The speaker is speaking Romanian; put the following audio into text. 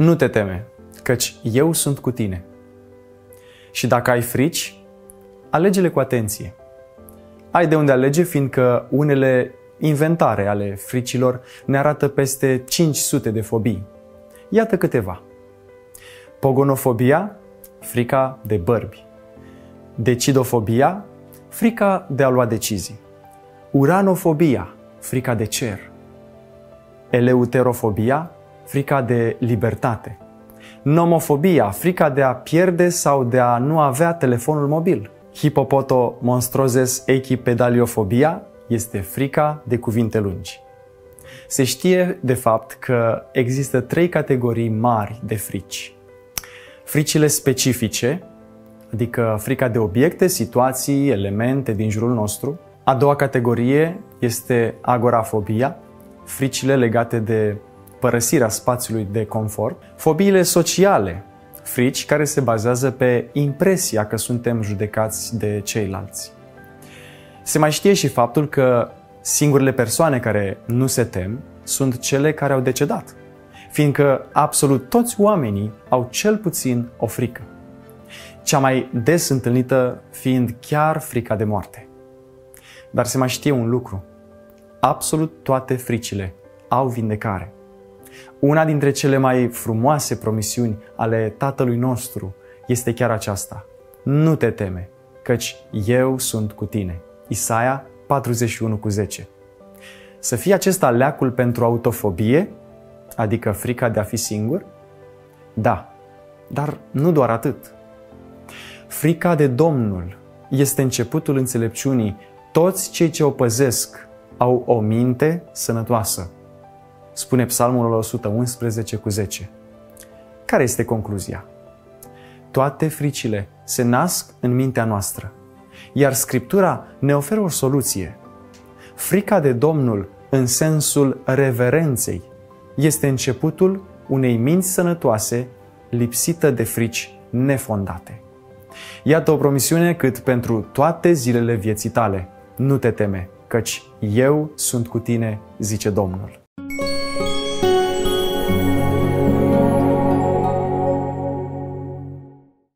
Nu te teme, căci eu sunt cu tine. Și dacă ai frici, alege-le cu atenție. Ai de unde alege, fiindcă unele inventare ale fricilor ne arată peste 500 de fobii. Iată câteva. Pogonofobia, frica de bărbi. Decidofobia, frica de a lua decizii. Uranofobia, frica de cer. Eleuterofobia, frica de libertate. Nomofobia, frica de a pierde sau de a nu avea telefonul mobil. Hippopotomonstrozes echipedaliofobia este frica de cuvinte lungi. Se știe, de fapt, că există trei categorii mari de frici. Fricile specifice, adică frica de obiecte, situații, elemente din jurul nostru. A doua categorie este agorafobia, fricile legate de părăsirea spațiului de confort. Fobiile sociale, frici care se bazează pe impresia că suntem judecați de ceilalți. Se mai știe și faptul că singurele persoane care nu se tem sunt cele care au decedat, fiindcă absolut toți oamenii au cel puțin o frică. Cea mai des întâlnită fiind chiar frica de moarte. Dar se mai știe un lucru. Absolut toate fricile au vindecare. Una dintre cele mai frumoase promisiuni ale Tatălui nostru este chiar aceasta. Nu te teme, căci eu sunt cu tine. Isaia 41 cu 10. Să fie acesta leacul pentru autofobie, adică frica de a fi singur? Da, dar nu doar atât. Frica de Domnul este începutul înțelepciunii. Toți cei ce o păzesc au o minte sănătoasă spune Psalmul 111 cu 10. Care este concluzia? Toate fricile se nasc în mintea noastră, iar Scriptura ne oferă o soluție. Frica de Domnul, în sensul reverenței, este începutul unei minți sănătoase lipsită de frici nefondate. Iată o promisiune cât pentru toate zilele vieții tale. Nu te teme, căci eu sunt cu tine, zice Domnul.